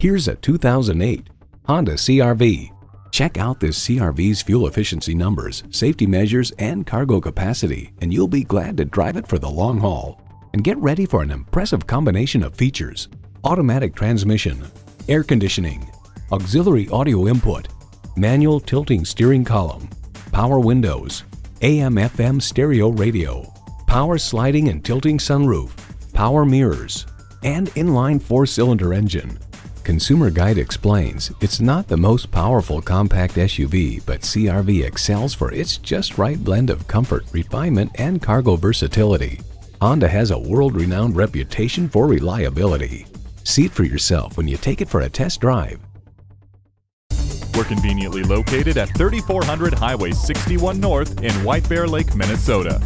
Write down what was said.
Here's a 2008 Honda CRV. Check out this CRV's fuel efficiency numbers, safety measures, and cargo capacity, and you'll be glad to drive it for the long haul. And get ready for an impressive combination of features. Automatic transmission, air conditioning, auxiliary audio input, manual tilting steering column, power windows, AM FM stereo radio, power sliding and tilting sunroof, power mirrors, and inline four-cylinder engine. Consumer Guide explains it's not the most powerful compact SUV, but CRV excels for its just right blend of comfort, refinement, and cargo versatility. Honda has a world-renowned reputation for reliability. See it for yourself when you take it for a test drive. We're conveniently located at 3400 Highway 61 North in White Bear Lake, Minnesota.